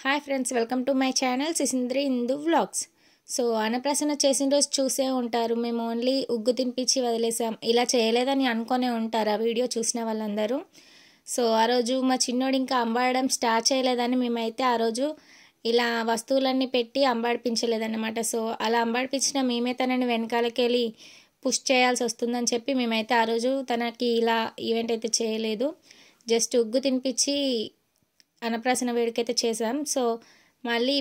Hi friends welcome to my channel Sisindri Hindu vlogs. So అన్నప్రసన్న చేసిన రోజు చూసే ఉంటారు. మేము ఓన్లీ ఉగ్గు తినిపించి వదిలేసాం. ఇలా చేయలేదని అనుకునే ఉంటారు ఆ వీడియో చూసిన వాళ్ళందరూ. సో ఆ రోజు మా చిన్నోడు ఇంకా అంబాడడం స్టార్ట్ చేయలేదని మేమైతే ఆ రోజు ఇలా వస్తువులన్నీ పెట్టి అంబాడిపించలేదన్నమాట. సో అలా అంబాడిపించిన మేమే తనని వెనకాలకి వెళ్ళి పుష్ చేయాల్సి వస్తుందని చెప్పి మేమైతే ఆ రోజు తనకి ఇలా ఈవెంట్ అయితే చేయలేదు. జస్ట్ ఉగ్గు తినిపించి అన్నప్రాసన వేడుకైతే చేసాం సో మళ్ళీ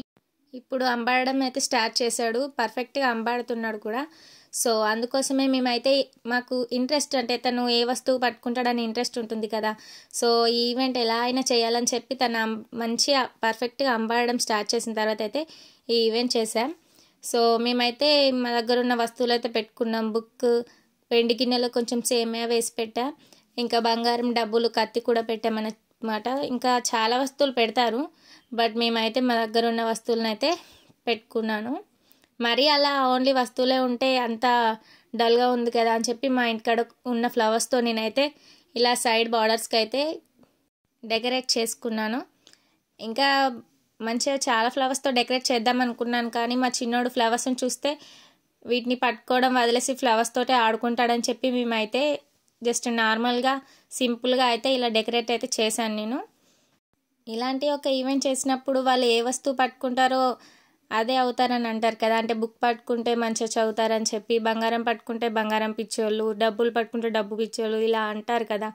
ఇప్పుడు అంబాడడం అయితే స్టార్ట్ చేశాడు. పర్ఫెక్ట్గా అంబాడుతున్నాడు కూడా. సో అందుకోసమే మేమైతే మాకు ఇంట్రెస్ట్ అంటే తను ఏ వస్తువు పట్టుకుంటాడని ఇంట్రెస్ట్ ఉంటుంది కదా. సో ఈ ఈవెంట్ ఎలా అయినా చేయాలని చెప్పి తను మంచిగా పర్ఫెక్ట్గా అంబాడడం స్టార్ట్ చేసిన తర్వాత అయితే ఈ ఈవెంట్ చేసాం సో మేమైతే మా దగ్గర ఉన్న వస్తువులు అయితే పెట్టుకున్నాం. బుక్ వెండి గిన్నెలో కొంచెం సేమియా వేసి పెట్టా. ఇంకా బంగారం డబ్బులు కత్తి కూడా అనమాట ఇంకా చాలా వస్తువులు పెడతారు. బట్ మేమైతే మా దగ్గర ఉన్న వస్తువులను అయితే పెట్టుకున్నాను. మరి అలా ఓన్లీ వస్తువులే ఉంటే అంత డల్గా ఉంది కదా అని చెప్పి మా ఇంటికాడ ఉన్న ఫ్లవర్స్తో నేనైతే ఇలా సైడ్ బార్డర్స్కి అయితే డెకరేట్ చేసుకున్నాను. ఇంకా మంచిగా చాలా ఫ్లవర్స్తో డెకరేట్ చేద్దాం అనుకున్నాను కానీ మా చిన్నోడు ఫ్లవర్స్ని చూస్తే వీటిని పట్టుకోవడం వదిలేసి ఫ్లవర్స్ తోటే ఆడుకుంటాడని చెప్పి మేమైతే జస్ట్ నార్మల్గా సింపుల్గా అయితే ఇలా డెకరేట్ అయితే చేశాను నేను. ఇలాంటి ఒక ఈవెంట్ చేసినప్పుడు వాళ్ళు ఏ వస్తువు పట్టుకుంటారో అదే అవుతారని అంటారు కదా. అంటే బుక్ పట్టుకుంటే మంచిగా చదువుతారని చెప్పి బంగారం పట్టుకుంటే బంగారం పిచ్చోళ్ళు డబ్బులు పట్టుకుంటే డబ్బు పిచ్చోళ్ళు ఇలా అంటారు కదా.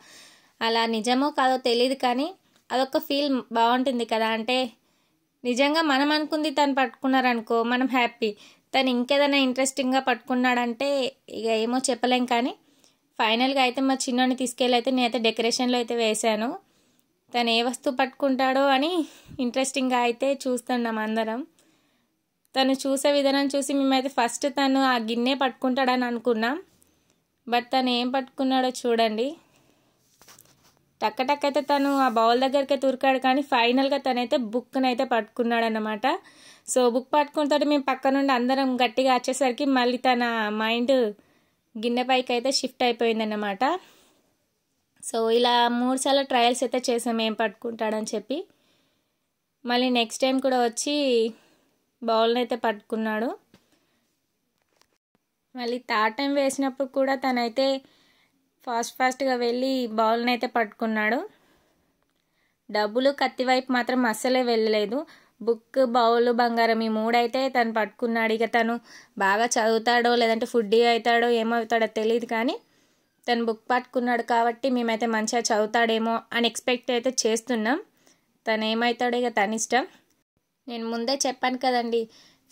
అలా నిజమో కాదో తెలియదు కానీ అదొక ఫీల్ బాగుంటుంది కదా. అంటే నిజంగా మనం అనుకుంది తను పట్టుకున్నారనుకో మనం హ్యాపీ. తను ఇంకేదైనా ఇంట్రెస్టింగ్గా పట్టుకున్నాడంటే ఇక ఏమో చెప్పలేం కానీ ఫైనల్గా అయితే మా చిన్నోని తీసుకెళ్ళి అయితే నేనైతే డెకరేషన్లో అయితే వేశాను. తను ఏ వస్తువు పట్టుకుంటాడో అని ఇంట్రెస్టింగ్గా అయితే చూస్తున్నాం అందరం. తను చూసే విధానం చూసి మేమైతే ఫస్ట్ తను ఆ గిన్నె పట్టుకుంటాడని అనుకున్నాం. బట్ తను ఏం పట్టుకున్నాడో చూడండి. టక్క టక్ అయితే తను ఆ బౌల్ దగ్గరికి తురికాడు కానీ ఫైనల్గా తనైతే బుక్ని అయితే పట్టుకున్నాడు అనమాట సో బుక్ పట్టుకుంటే మేము పక్క నుండి అందరం గట్టిగా వచ్చేసరికి మళ్ళీ తన మైండ్ గిన్నె పైకి అయితే షిఫ్ట్ అయిపోయిందన్నమాట. సో ఇలా మూడు సార్లు ట్రయల్స్ అయితే చేసాం ఏం పట్టుకుంటాడని చెప్పి. మళ్ళీ నెక్స్ట్ టైం కూడా వచ్చి బౌల్ని అయితే పట్టుకున్నాడు. మళ్ళీ థర్డ్ టైం వేసినప్పుడు కూడా తనైతే ఫాస్ట్ ఫాస్ట్గా వెళ్ళి బౌల్ని అయితే పట్టుకున్నాడు. డబ్బులు కత్తి వైపు మాత్రం అస్సలే వెళ్ళలేదు. బుక్ బౌల్ బంగారం ఈ మూడైతే తను పట్టుకున్నాడు. ఇక తను బాగా చదువుతాడో లేదంటే ఫుడ్ అవుతాడో ఏమవుతాడో తెలియదు కానీ తను బుక్ పట్టుకున్నాడు కాబట్టి మేమైతే మంచిగా చదువుతాడేమో అని ఎక్స్పెక్ట్ అయితే చేస్తున్నాం. తను ఏమవుతాడో ఇక తన ఇష్టం. నేను ముందే చెప్పాను కదండి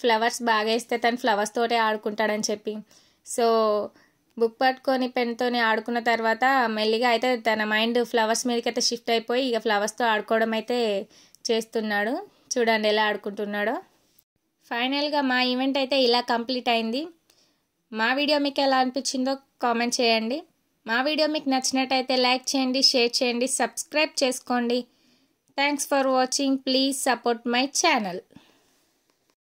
ఫ్లవర్స్ బాగా వేస్తే తను ఫ్లవర్స్ తోటే ఆడుకుంటాడని చెప్పి. సో బుక్ పట్టుకొని పెన్తోని ఆడుకున్న తర్వాత మెల్లిగా అయితే తన మైండ్ ఫ్లవర్స్ మీదకి అయితే షిఫ్ట్ అయిపోయి ఇక ఫ్లవర్స్తో ఆడుకోవడం అయితే చేస్తున్నాడు. చూడండి ఎలా ఆడుకుంటున్నాడో. ఫైనల్గా మా ఈవెంట్ అయితే ఇలా కంప్లీట్ అయింది. మా వీడియో మీకు ఎలా అనిపించిందో కామెంట్ చేయండి. మా వీడియో మీకు నచ్చినట్టయితే లైక్ చేయండి షేర్ చేయండి సబ్స్క్రైబ్ చేసుకోండి. Thanks for watching please support my channel